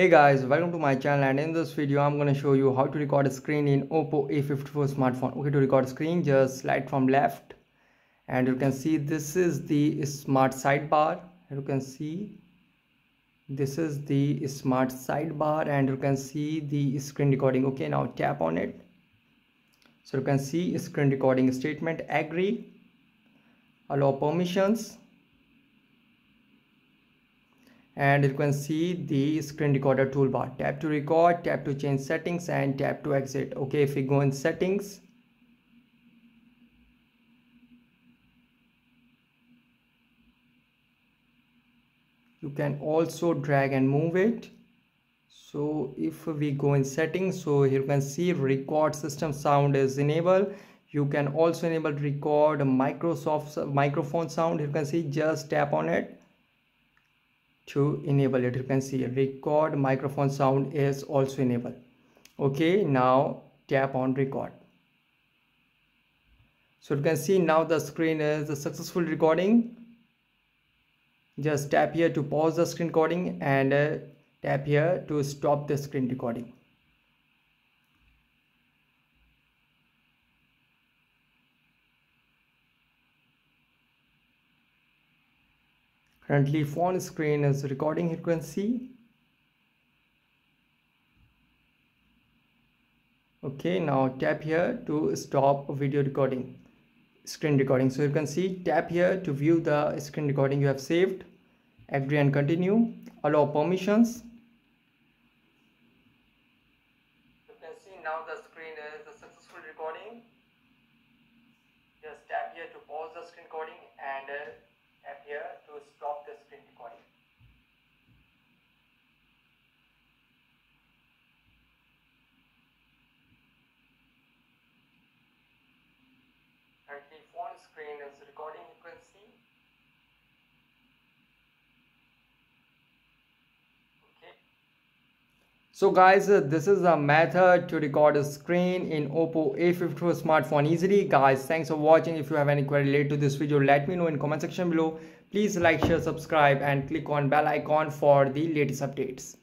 Hey guys, welcome to my channel and in this video I'm going to show you how to record a screen in Oppo A54 smartphone. Okay, to record screen just slide from left and you can see this is the smart sidebar. You can see this is the smart sidebar and you can see the screen recording. Okay, now tap on it. So you can see screen recording statement agree, allow permissions and you can see the screen recorder toolbar. Tap to record tap to change settings and tap to exit. Okay if we go in settings you can also drag and move it. So if we go in settings so here you can see record system sound is enabled. You can also enable record microsoft microphone sound. You can see just tap on it to enable. It you can see record microphone sound is also enabled okay now tap on record. So you can see now the screen is a successful recording. Just tap here to pause the screen recording and uh, tap here to stop the screen recording currently phone screen is recording you can see okay now tap here to stop video recording screen recording. So you can see tap here to view the screen recording you have saved. Agree and continue. Allow permissions. You can see now the screen is a successful recording. Just tap here to pause the screen recording and uh, tap here to stop the screen recording. Currently phone screen is recording you can see. So guys, uh, this is a method to record a screen in Oppo A54 smartphone easily. Guys, thanks for watching. If you have any query related to this video, let me know in comment section below. Please like, share, subscribe and click on bell icon for the latest updates.